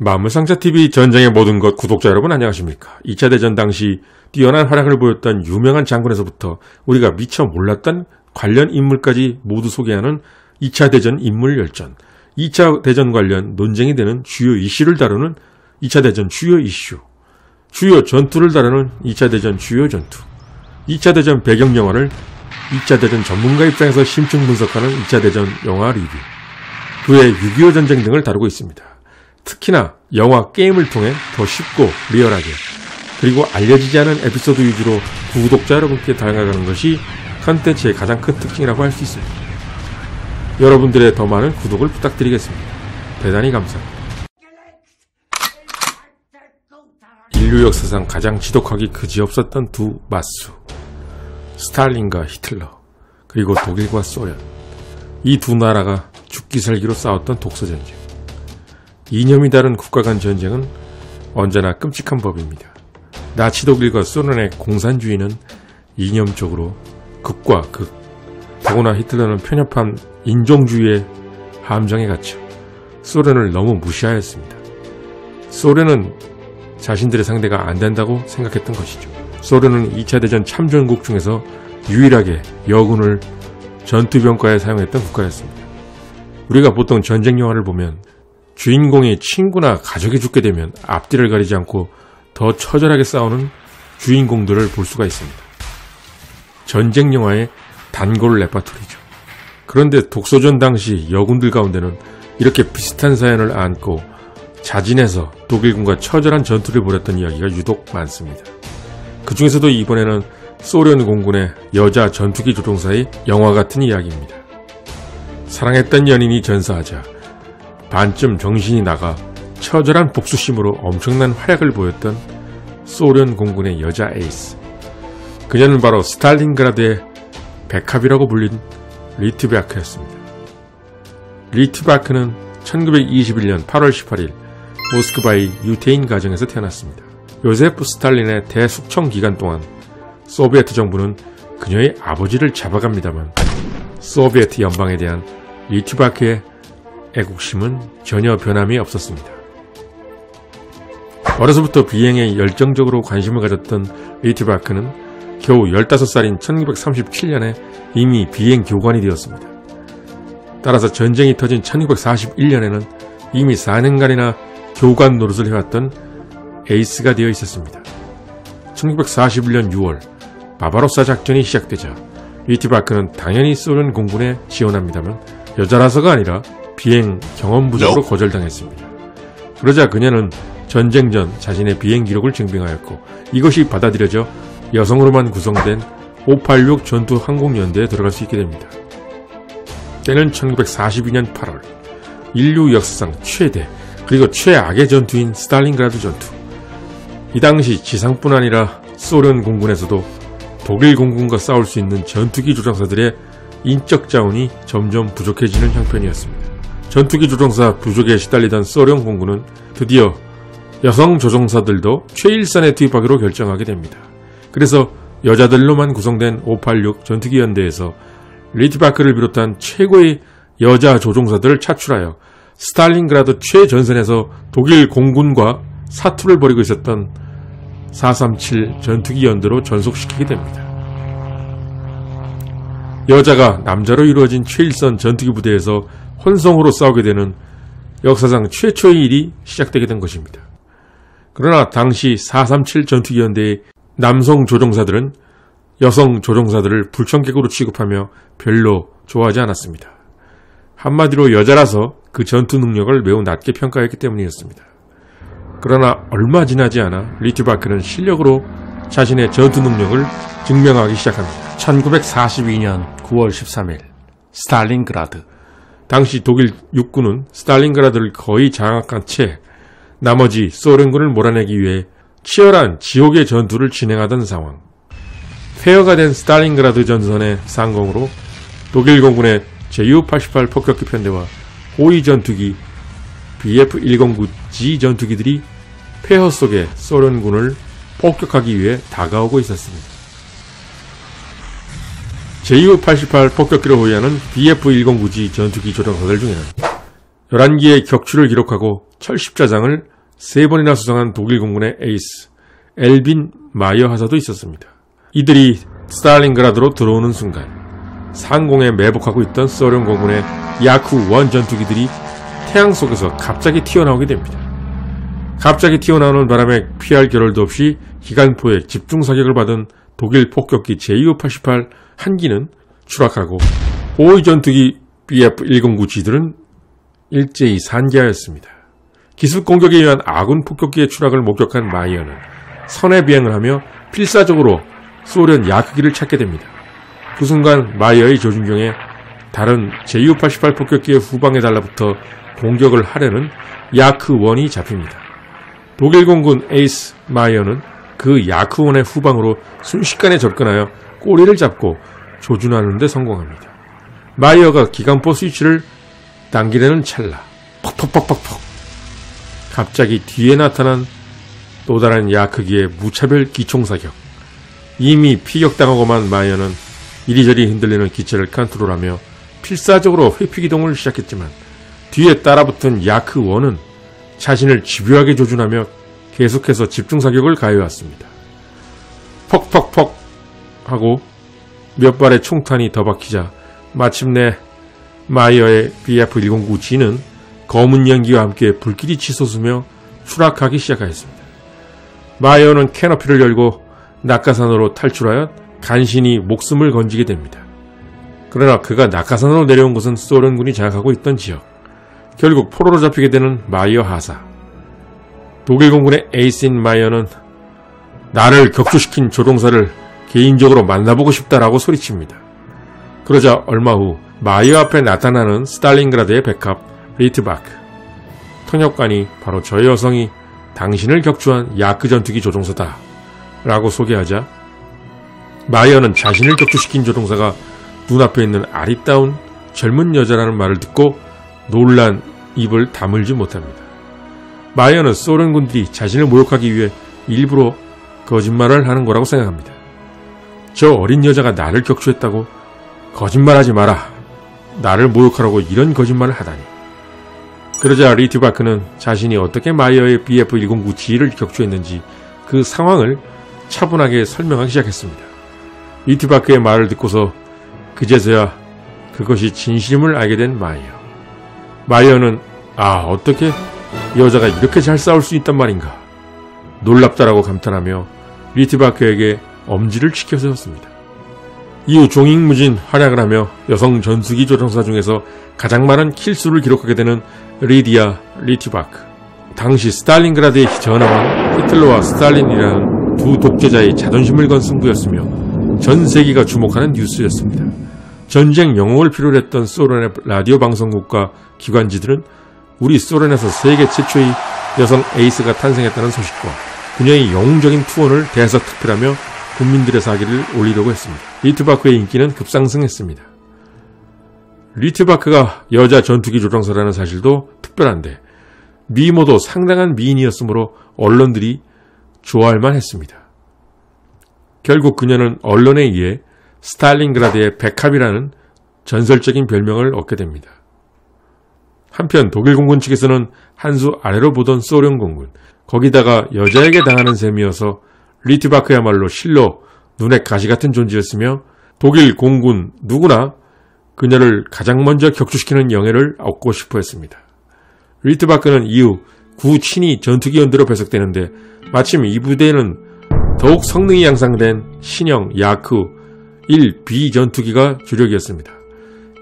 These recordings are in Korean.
마물상자TV 전쟁의 모든 것 구독자 여러분 안녕하십니까. 2차 대전 당시 뛰어난 활약을 보였던 유명한 장군에서부터 우리가 미처 몰랐던 관련 인물까지 모두 소개하는 2차 대전 인물 열전, 2차 대전 관련 논쟁이 되는 주요 이슈를 다루는 2차 대전 주요 이슈, 주요 전투를 다루는 2차 대전 주요 전투, 2차 대전 배경 영화를 2차 대전 전문가 입장에서 심층 분석하는 2차 대전 영화 리뷰, 그의 6.25 전쟁 등을 다루고 있습니다. 특히나 영화 게임을 통해 더 쉽고 리얼하게 그리고 알려지지 않은 에피소드 위주로 구독자 여러분께 다가가는 것이 컨텐츠의 가장 큰 특징이라고 할 수 있습니다. 여러분들의 더 많은 구독을 부탁드리겠습니다. 대단히 감사합니다. 인류 역사상 가장 지독하기 그지없었던 두 맞수 스탈린과 히틀러 그리고 독일과 소련 이 두 나라가 죽기 살기로 싸웠던 독서전쟁 이념이 다른 국가 간 전쟁은 언제나 끔찍한 법입니다. 나치 독일과 소련의 공산주의는 이념적으로 극과 극, 더구나 히틀러는 편협한 인종주의의 함정에 갇혀 소련을 너무 무시하였습니다. 소련은 자신들의 상대가 안 된다고 생각했던 것이죠. 소련은 2차 대전 참전국 중에서 유일하게 여군을 전투병과에 사용했던 국가였습니다. 우리가 보통 전쟁 영화를 보면 주인공이 친구나 가족이 죽게 되면 앞뒤를 가리지 않고 더 처절하게 싸우는 주인공들을 볼 수가 있습니다. 전쟁 영화의 단골 레파토리죠. 그런데 독소전 당시 여군들 가운데는 이렇게 비슷한 사연을 안고 자진해서 독일군과 처절한 전투를 벌였던 이야기가 유독 많습니다. 그 중에서도 이번에는 소련 공군의 여자 전투기 조종사의 영화 같은 이야기입니다. 사랑했던 연인이 전사하자 반쯤 정신이 나가 처절한 복수심으로 엄청난 활약을 보였던 소련 공군의 여자 에이스. 그녀는 바로 스탈린그라드의 백합이라고 불린 리트베아크였습니다. 리트베아크는 1921년 8월 18일 모스크바의 유태인 가정에서 태어났습니다. 요세프 스탈린의 대숙청 기간 동안 소비에트 정부는 그녀의 아버지를 잡아갑니다만 소비에트 연방에 대한 리트베아크의 애국심은 전혀 변함이 없었습니다. 어려서부터 비행에 열정적으로 관심을 가졌던 리티바크는 겨우 15살인 1937년에 이미 비행 교관이 되었습니다. 따라서 전쟁이 터진 1941년에는 이미 4년간이나 교관 노릇을 해왔던 에이스가 되어 있었습니다. 1941년 6월 바바로사 작전이 시작되자 리티바크는 당연히 소련 공군에 지원합니다만 여자라서가 아니라 비행 경험 부족으로 거절당했습니다. 그러자 그녀는 전쟁 전 자신의 비행 기록을 증빙하였고 이것이 받아들여져 여성으로만 구성된 586 전투 항공연대에 들어갈 수 있게 됩니다. 때는 1942년 8월 인류 역사상 최대 그리고 최악의 전투인 스탈린그라드 전투. 이 당시 지상뿐 아니라 소련 공군에서도 독일 공군과 싸울 수 있는 전투기 조종사들의 인적 자원이 점점 부족해지는 형편이었습니다. 전투기 조종사 부족에 시달리던 소련 공군은 드디어 여성 조종사들도 최일선에 투입하기로 결정하게 됩니다. 그래서 여자들로만 구성된 586 전투기 연대에서 리트바크를 비롯한 최고의 여자 조종사들을 차출하여 스탈린그라드 최전선에서 독일 공군과 사투를 벌이고 있었던 437 전투기 연대로 전속시키게 됩니다. 여자가 남자로 이루어진 최일선 전투기 부대에서 혼성으로 싸우게 되는 역사상 최초의 일이 시작되게 된 것입니다. 그러나 당시 437 전투기연대의 남성 조종사들은 여성 조종사들을 불청객으로 취급하며 별로 좋아하지 않았습니다. 한마디로 여자라서 그 전투 능력을 매우 낮게 평가했기 때문이었습니다. 그러나 얼마 지나지 않아 리트바크는 실력으로 자신의 전투 능력을 증명하기 시작합니다. 1942년 9월 13일 스탈린그라드 당시 독일 육군은 스탈린그라드를 거의 장악한 채 나머지 소련군을 몰아내기 위해 치열한 지옥의 전투를 진행하던 상황. 폐허가 된 스탈린그라드 전선의 상공으로 독일 공군의 JU-88 폭격기 편대와 호위 전투기 BF-109G 전투기들이 폐허 속에 소련군을 폭격하기 위해 다가오고 있었습니다. JU-88 폭격기를 호위하는 BF-109G 전투기 조종사들 중에는 11기의 격추를 기록하고 철십자장을 3번이나 수상한 독일 공군의 에이스 엘빈 마이어 하사도 있었습니다. 이들이 스탈린그라드로 들어오는 순간 상공에 매복하고 있던 소련 공군의 야크-1 전투기들이 태양 속에서 갑자기 튀어나오게 됩니다. 갑자기 튀어나오는 바람에 피할 겨를도 없이 기관포에 집중 사격을 받은 독일 폭격기 JU-88 한 기는 추락하고 호위 전투기 BF-109G들은 일제히 산개하였습니다. 기습 공격에 의한 아군 폭격기의 추락을 목격한 마이어는 선회 비행을 하며 필사적으로 소련 야크기를 찾게 됩니다. 그 순간 마이어의 조준경에 다른 JU-88 폭격기의 후방에 달라붙어 공격을 하려는 야크-1이 잡힙니다. 독일 공군 에이스 마이어는 그 야크-1의 후방으로 순식간에 접근하여 꼬리를 잡고 조준하는 데 성공합니다. 마이어가 기관포 스위치를 당기려는 찰나 퍽퍽퍽퍽퍽 갑자기 뒤에 나타난 또 다른 야크기의 무차별 기총사격 이미 피격당하고만 마이어는 이리저리 흔들리는 기체를 컨트롤하며 필사적으로 회피기동을 시작했지만 뒤에 따라붙은 야크-1은 자신을 집요하게 조준하며 계속해서 집중사격을 가해왔습니다. 퍽퍽퍽 하고 몇 발의 총탄이 더 박히자 마침내 마이어의 BF-109G는 검은 연기와 함께 불길이 치솟으며 추락하기 시작하였습니다. 마이어는 캐노피를 열고 낙하산으로 탈출하여 간신히 목숨을 건지게 됩니다. 그러나 그가 낙하산으로 내려온 곳은 소련군이 장악하고 있던 지역. 결국 포로로 잡히게 되는 마이어 하사. 독일 공군의 에이스인 마이어는 나를 격추시킨 조종사를 개인적으로 만나보고 싶다라고 소리칩니다. 그러자 얼마 후 마이어 앞에 나타나는 스탈린그라드의 백합 리트바크. 통역관이 바로 저 여성이 당신을 격추한 야크 전투기 조종사다. 라고 소개하자 마이어는 자신을 격추시킨 조종사가 눈앞에 있는 아리따운 젊은 여자라는 말을 듣고 놀란 입을 다물지 못합니다. 마이어는 소련군들이 자신을 모욕하기 위해 일부러 거짓말을 하는 거라고 생각합니다. 저 어린 여자가 나를 격추했다고 거짓말하지 마라. 나를 모욕하려고 이런 거짓말을 하다니. 그러자 리트바크는 자신이 어떻게 마이어의 BF-109G를 격추했는지 그 상황을 차분하게 설명하기 시작했습니다. 리트바크의 말을 듣고서 그제서야 그것이 진실임을 알게 된 마이어. 마이어는 아 어떻게 여자가 이렇게 잘 싸울 수 있단 말인가 놀랍다라고 감탄하며 리트바크에게 엄지를 치켜 세웠습니다. 이후 종횡무진 활약을 하며 여성 전투기 조종사 중에서 가장 많은 kill수를 기록하게 되는 리디아 리트바크. 당시 스탈린그라드의 전황은 히틀러와 스탈린이라는 두 독재자의 자존심을 건 승부였으며 전 세계가 주목하는 뉴스였습니다. 전쟁 영웅을 필요로 했던 소련의 라디오 방송국과 기관지들은 우리 소련에서 세계 최초의 여성 에이스가 탄생했다는 소식과 그녀의 영웅적인 투혼을 대서특필하며 국민들의 사기를 올리려고 했습니다. 리트바크의 인기는 급상승했습니다. 리트바크가 여자 전투기 조종사라는 사실도 특별한데 미모도 상당한 미인이었으므로 언론들이 좋아할 만했습니다. 결국 그녀는 언론에 의해 스탈린그라드의 백합이라는 전설적인 별명을 얻게 됩니다. 한편 독일 공군 측에서는 한 수 아래로 보던 소련 공군, 거기다가 여자에게 당하는 셈이어서 리트바크야말로 실로 눈에 가시 같은 존재였으며 독일 공군 누구나 그녀를 가장 먼저 격추시키는 영예를 얻고 싶어 했습니다. 리트바크는 이후 구친이 전투기 연대로 배속되는데 마침 이 부대에는 더욱 성능이 양상된 신형 야크 1B 전투기가 주력이었습니다.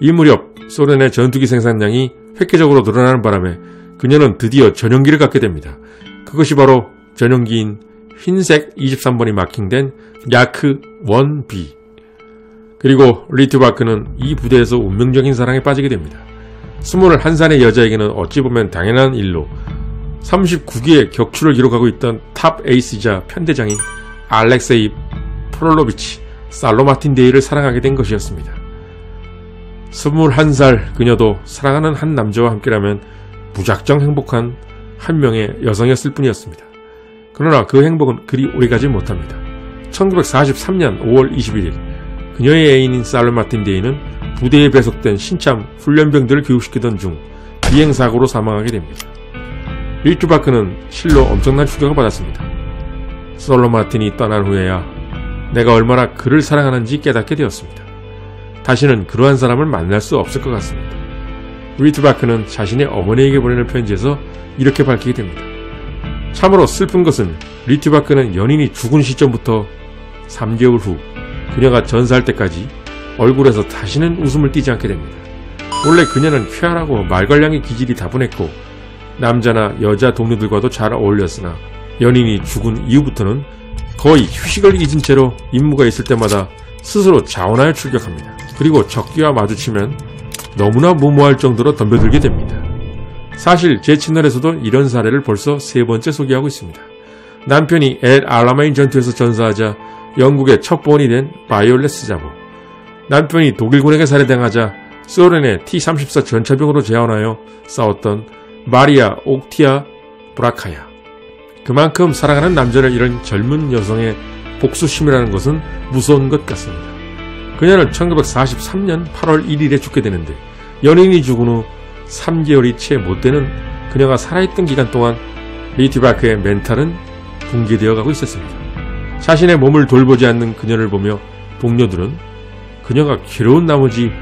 이 무렵 소련의 전투기 생산량이 획기적으로 늘어나는 바람에 그녀는 드디어 전용기를 갖게 됩니다. 그것이 바로 전용기인 흰색 23번이 마킹된 야크 1B. 그리고 리트바크는 이 부대에서 운명적인 사랑에 빠지게 됩니다. 21살의 여자에게는 어찌 보면 당연한 일로 39기의 격추를 기록하고 있던 top 에이스이자 편대장인 알렉세이 프롤로비치 살로마틴 대위를 사랑하게 된 것이었습니다. 21살 그녀도 사랑하는 한 남자와 함께라면 무작정 행복한 한 명의 여성이었을 뿐이었습니다. 그러나 그 행복은 그리 오래가지 못합니다. 1943년 5월 21일 그녀의 애인인 살로마틴 데이는 부대에 배속된 신참 훈련병들을 교육시키던 중 비행사고로 사망하게 됩니다. 리트바크는 실로 엄청난 충격을 받았습니다. 솔로 마틴이 떠난 후에야 내가 얼마나 그를 사랑하는지 깨닫게 되었습니다. 다시는 그러한 사람을 만날 수 없을 것 같습니다. 리트바크는 자신의 어머니에게 보내는 편지에서 이렇게 밝히게 됩니다. 참으로 슬픈 것은 리트바크는 연인이 죽은 시점부터 3개월 후 그녀가 전사할 때까지 얼굴에서 다시는 웃음을 띠지 않게 됩니다. 원래 그녀는 쾌활하고 말괄량의 기질이 다분했고 남자나 여자 동료들과도 잘 어울렸으나 연인이 죽은 이후부터는 거의 휴식을 잊은 채로 임무가 있을 때마다 스스로 자원하여 출격합니다. 그리고 적기와 마주치면 너무나 무모할 정도로 덤벼들게 됩니다. 사실 제 채널에서도 이런 사례를 벌써 세 번째 소개하고 있습니다. 남편이 엘 알라마인 전투에서 전사하자 영국의 첩보원이 된 바이올레스 자보. 남편이 독일군에게 살해당하자 소련의 T-34 전차병으로 지원하여 싸웠던 마리아 옥티아 브라카야. 그만큼 사랑하는 남자를 잃은 젊은 여성의 복수심이라는 것은 무서운 것 같습니다. 그녀는 1943년 8월 1일에 죽게 되는데 연인이 죽은 후 3개월이 채 못 되는 그녀가 살아있던 기간 동안 리티바크의 멘탈은 붕괴되어 가고 있었습니다. 자신의 몸을 돌보지 않는 그녀를 보며 동료들은 그녀가 괴로운 나머지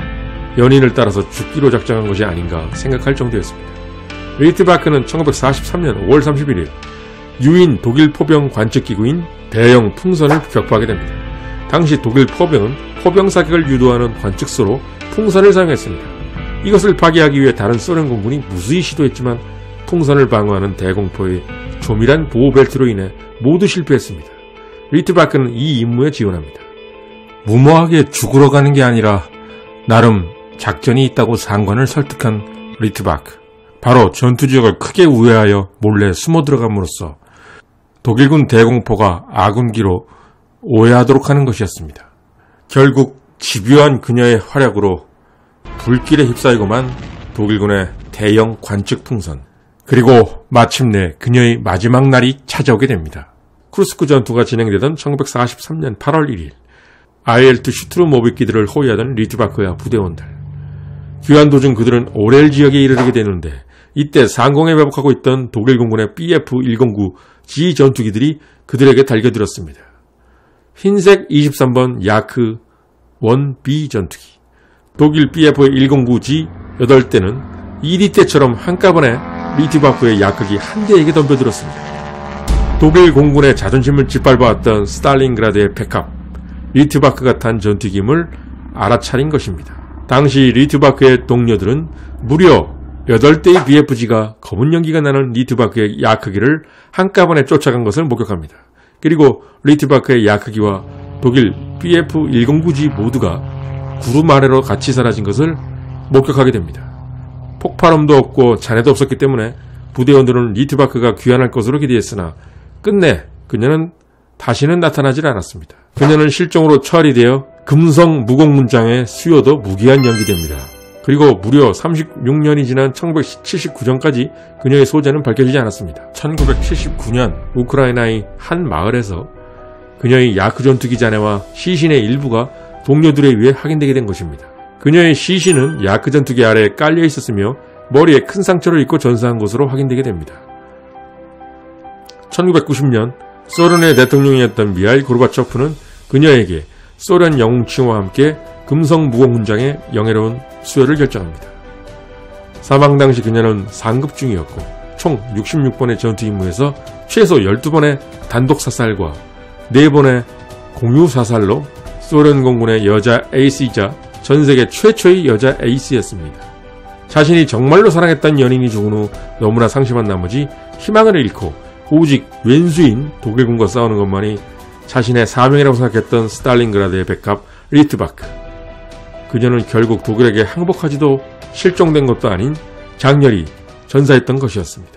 연인을 따라서 죽기로 작정한 것이 아닌가 생각할 정도였습니다. 리트바크는 1943년 5월 31일 유인 독일 포병 관측기구인 대형 풍선을 격파하게 됩니다. 당시 독일 포병은 포병 사격을 유도하는 관측소로 풍선을 사용했습니다. 이것을 파괴하기 위해 다른 소련 공군이 무수히 시도했지만 풍선을 방어하는 대공포의 조밀한 보호벨트로 인해 모두 실패했습니다. 리트바크는 이 임무에 지원합니다. 무모하게 죽으러 가는 게 아니라 나름 작전이 있다고 상관을 설득한 리트바크. 바로 전투 지역을 크게 우회하여 몰래 숨어 들어감으로써 독일군 대공포가 아군기로 오해하도록 하는 것이었습니다. 결국 집요한 그녀의 활약으로 불길에 휩싸이고만 독일군의 대형 관측 풍선 그리고 마침내 그녀의 마지막 날이 찾아오게 됩니다. 크루스크 전투가 진행되던 1943년 8월 1일 IL-2 슈트르모빅기들을 호위하던 리트바크와 부대원들 귀환 도중 그들은 오렐 지역에 이르게 되는데 이때 상공에 매복하고 있던 독일 공군의 BF-109 G 전투기들이 그들에게 달겨들었습니다. 흰색 23번 야크 1B 전투기, 독일 BF-109G 8대는 이리 떼처럼 한꺼번에 리트바크의 야크기 한 대에게 덤벼들었습니다. 독일 공군의 자존심을 짓밟아왔던 스탈린그라드의 백합, 리트바크가 탄 전투기임을 알아차린 것입니다. 당시 리트바크의 동료들은 무려 8대의 BFG가 검은 연기가 나는 리트바크의 야크기를 한꺼번에 쫓아간 것을 목격합니다. 그리고 리트바크의 야크기와 독일 BF-109G 모두가 구름 아래로 같이 사라진 것을 목격하게 됩니다. 폭발음도 없고 잔해도 없었기 때문에 부대원들은 리트바크가 귀환할 것으로 기대했으나 끝내 그녀는 다시는 나타나질 않았습니다. 그녀는 실종으로 처리되어 금성 무공문장의 수요도 무기한 연기됩니다. 그리고 무려 36년이 지난 1979년까지 그녀의 소재는 밝혀지지 않았습니다. 1979년 우크라이나의 한 마을에서 그녀의 야크 전투기 자네와 시신의 일부가 동료들에 의해 확인되게 된 것입니다. 그녀의 시신은 야크 전투기 아래에 깔려 있었으며 머리에 큰 상처를 입고 전사한 것으로 확인되게 됩니다. 1990년 소련의 대통령이었던 미하일 고르바초프는 그녀에게 소련 영웅 칭호와 함께 금성 무공훈장의 영예로운 수여를 결정합니다. 사망 당시 그녀는 상급 중이었고 총 66번의 전투 임무에서 최소 12번의 단독 사살과 4번의 공유 사살로 소련 공군의 여자 에이스이자 전 세계 최초의 여자 에이스였습니다. 자신이 정말로 사랑했던 연인이 죽은 후 너무나 상심한 나머지 희망을 잃고 오직 웬수인 독일군과 싸우는 것만이 자신의 사명이라고 생각했던 스탈린그라드의 백합 리트바크. 그녀는 결국 독일에게 항복하지도 실종된 것도 아닌 장렬히 전사했던 것이었습니다.